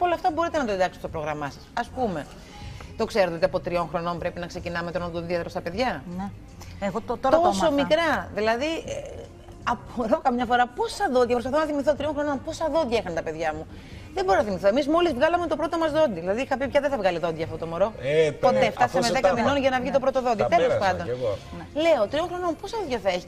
Όλα αυτά μπορείτε να το εντάξετε στο πρόγραμμά σας. Α πούμε, το ξέρετε ότι από τριών χρονών πρέπει να ξεκινάμε τον οδοντίατρο στα παιδιά; Ναι. Εγώ το, τώρα το Τόσο μικρά. Δηλαδή, ε, απορώ καμιά φορά πόσα δόντια. Προσπαθώ να θυμηθώ τριών χρονών πόσα δόντια είχαν τα παιδιά μου. Δεν μπορώ να θυμηθώ. Εμείς μόλις βγάλαμε το πρώτο μας δόντι. Δηλαδή, είχα πει πια δεν θα βγάλει δόντια αυτό το μωρό; Ε, Ποτέ. ναι, Φτάσαμε 10 μηνών για να βγει ναι. το πρώτο δόντι. Τέλος πάντων. Ναι. Λέω, τριών χρονών πόσα δόντια θα έχει;